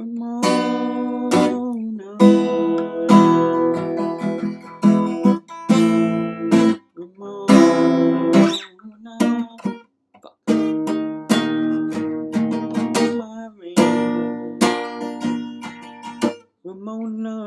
Ramona. Ramona. Ramona.